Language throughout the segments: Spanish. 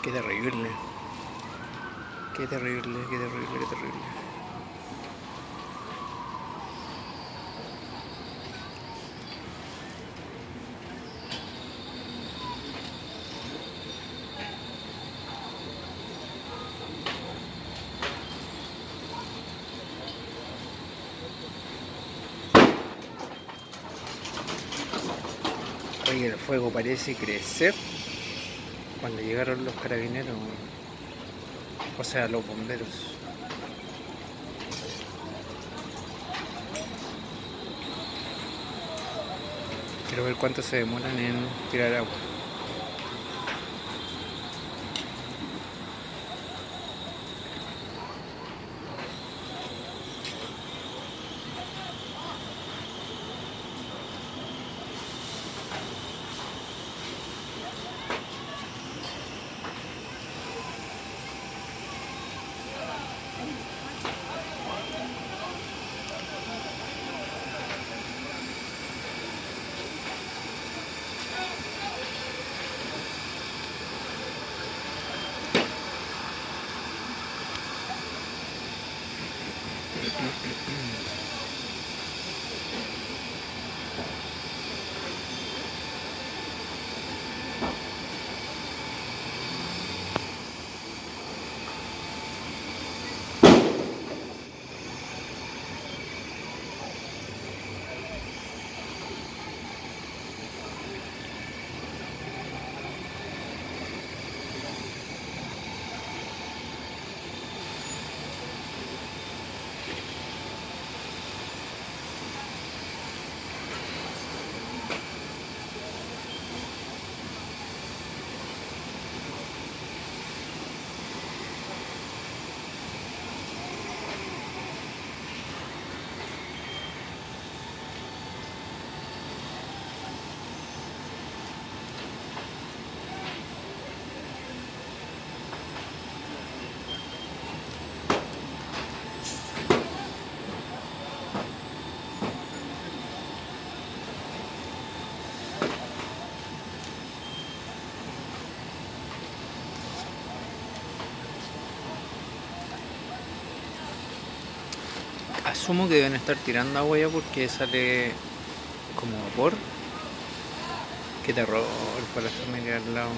terrible. Qué terrible, qué terrible, qué terrible. Oye, el fuego parece crecer cuando llegaron los carabineros, o sea, los bomberos. Quiero ver cuánto se demoran en tirar agua. Mm-hmm. Asumo que deben estar tirando agua ya porque sale como vapor. Qué terror para familia al lado.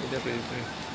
Qué terrible.